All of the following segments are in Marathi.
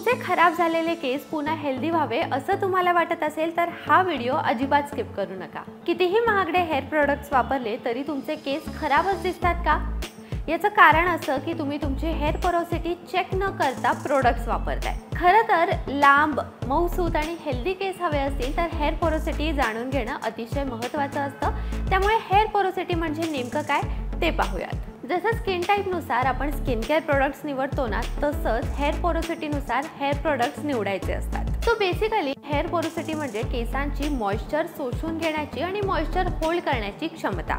तुमचे खराब झालेले केस पुन्हा हेल्दी व्हावे असं तुम्हाला वाटत असेल तर हा व्हिडिओ अजिबात स्किप करू नका. कितीही महागडे हेअर प्रोडक्ट्स वापरले तरी तुमचे केस खराबच दिसतात का? याचं कारण असं की तुम्ही तुमची हेअर पोरोसिटी चेक न करता प्रोडक्ट्स वापरताय. खरं तर लांब मऊसूत आणि हेल्दी केस हवे असतील तर हेअर पोरोसिटी जाणून घेणं अतिशय महत्त्वाचं असतं. त्यामुळे हेअर पोरोसिटी म्हणजे नेमकं काय ते पाहूयात. जसं स्किन टाईपनुसार आपण स्किन केअर प्रोडक्ट्स निवडतो ना तसंच हेअर पोरोसिटीनुसार हेअर प्रोडक्ट्स निवडायचे असतात. सो बेसिकली हेअर पोरोसिटी म्हणजे केसांची मॉइश्चर शोषून घेण्याची आणि मॉइश्चर होल्ड करण्याची क्षमता.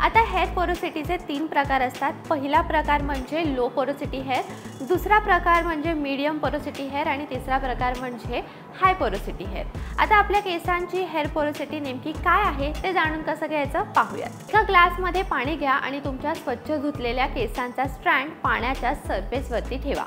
आता हेअर पोरोसिटीचे तीन प्रकार असतात. पहिला प्रकार म्हणजे लो पोरोसिटी हेअर दुसरा प्रकार म्हणजे मीडियम पोरोसिटी हेअर आणि तिसरा प्रकार म्हणजे हाय पोरोसिटी हेअर आता आपल्या केसांची हेअर पोरोसिटी नेमकी काय आहे ते जाणून कसं घ्यायचं पाहूयात. एका ग्लासमध्ये पाणी घ्या आणि तुमच्या स्वच्छ धुतलेल्या केसांचा स्ट्रँड पाण्याच्या सरफेसवरती ठेवा.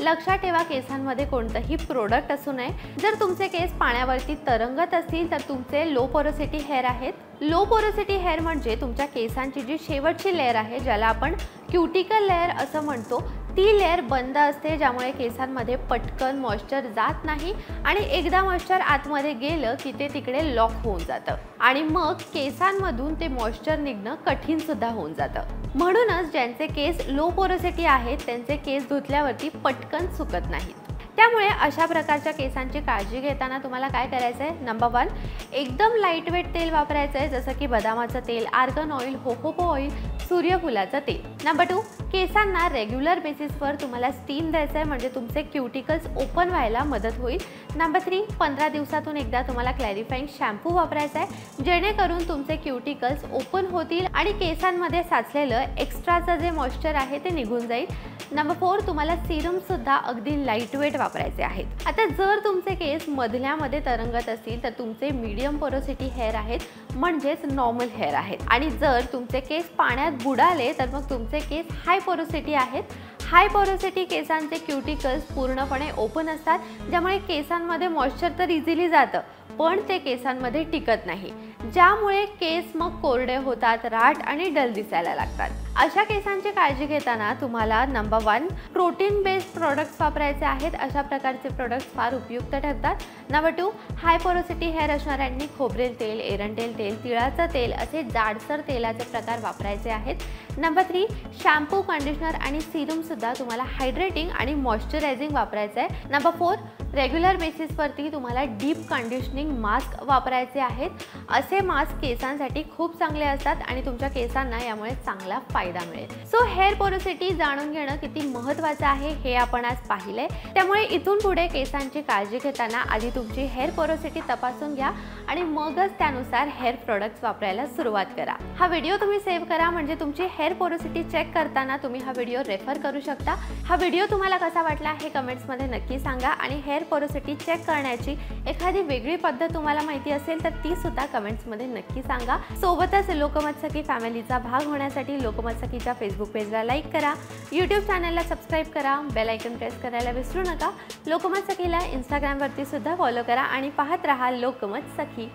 लक्षात ठेवा केसांमध्ये कोणतंही प्रोडक्ट असू नये. जर तुमचे केस पाण्यावरती तरंगत असतील तर तुमचे लो पोरोसिटी हेअर आहेत. लो पोरोसिटी हेअर म्हणजे तुमच्या केसांची जी शेवटची लेअर आहे ज्याला आपण क्युटिकल लेअर असं म्हणतो ती लेअर बंद असते ज्यामुळे केसांमध्ये पटकन मॉइश्चर जात नाही आणि एकदा मॉइश्चर आतमध्ये गेलं की ते तिकडे लॉक होऊन जातं. आणि मग केसांमधून ते मॉइश्चर निघणं कठीण सुद्धा होऊन जातं. म्हणूनच ज्यांचे केस लो पोरोसिटी आहेत त्यांचे केस धुतल्यावरती पटकन सुकत नाहीत. त्यामुळे अशा प्रकारच्या केसांची काळजी घेताना तुम्हाला काय करायचं आहे नंबर वन एकदम लाईटवेट तेल वापरायचं आहे जसं की बदामाचं तेल आर्गन ऑइल होकोको ऑइल सूर्यफुलाचं तेल. नंबर टू केसांना रेग्युलर बेसिसवर तुम्हाला स्टीम द्यायचं आहे म्हणजे तुमचे क्युटिकल्स ओपन व्हायला मदत होईल. नंबर थ्री पंधरा दिवसातून एकदा तुम्हाला क्लॅरिफाईंग शॅम्पू वापरायचा आहे जेणेकरून तुमचे क्युटिकल्स ओपन होतील आणि केसांमध्ये साचलेलं एक्स्ट्राचं जे मॉइश्चर आहे ते निघून जाईल. नंबर फोर तुम्हाला सिरमसुद्धा अगदी लाईटवेट वापरायचे आहेत. आता जर तुमचे केस मधल्यामध्ये तरंगत असतील तर तुमचे मीडियम पोरोसिटी हेअर आहेत म्हणजेच नॉर्मल हेअर आहेत. आणि जर तुमचे केस पाण्यात बुडाले तर मग तुमचे केस हाय पोरोसिटी आहेत. हाय पोरोसिटी केसांचे क्युटिकल्स पूर्णपणे ओपन असतात ज्यामुळे केसांमध्ये मॉइश्चर तर इझिली जातं पण ते केसांमध्ये टिकत नाही. ज्यामुळे केस मग कोरडे होतात राठ आणि डल दिसायला लागतात. अशा केसांची काळजी घेताना तुम्हाला number one protein based products वापरायचे आहेत. अशा प्रकारचे प्रोडक्ट्स फार उपयुक्त ठरतात. Number two high porosity hair असणाऱ्यांनी खोबरेल तेल एरंडेल तेल तिळाचं तेल असे जाडसर तेलाचे प्रकार वापरायचे आहेत. नंबर थ्री शॅम्पू कंडिशनर आणि सिरमसुद्धा तुम्हाला हायड्रेटिंग आणि मॉइश्चरायझिंग वापरायचं आहे. नंबर फोर रेग्युलर बेसिसवरती तुम्हाला डीप कंडिशनिंग मास्क वापरायचे आहेत. असे मास्क केसांसाठी खूप चांगले असतात आणि तुमच्या केसांना यामुळे चांगला फायदा फायदा मिळेल. सो हेअर पोरोसिटी जाणून घेणं किती महत्त्वाचं आहे हे आपण आज पाहिलंय. त्यामुळे इथून पुढे केसांची काळजी घेताना आधी तुमची हेअर पोरोसिटी तपासून घ्या आणि मगच त्यानुसार हेअर प्रोडक्ट्स वापरायला सुरुवात करा. हा व्हिडिओ तुम्ही सेव्ह करा म्हणजे तुमची हेअर पोरोसिटी चेक करताना तुम्ही हा व्हिडिओ रेफर करू शकता. हा व्हिडिओ तुम्हाला कसा वाटला हे कमेंट्समध्ये नक्की सांगा आणि हेअर पोरोसिटी चेक करण्याची एखादी वेगळी पद्धत तुम्हाला माहिती असेल तर ती सुद्धा कमेंट्समध्ये नक्की सांगा. सोबतच लोकमत सखी फॅमिलीचा भाग होण्यासाठी लोकमत सखीच्या फेसबुक पेजला लाईक करा. यूट्यूब चॅनलला सबस्क्राईब करा. बेल आयकन प्रेस करायला विसरू नका. लोकमत सखीला इंस्टाग्रामवरती सुद्धा फॉलो करा आणि पाहत राहा लोकमत सखी.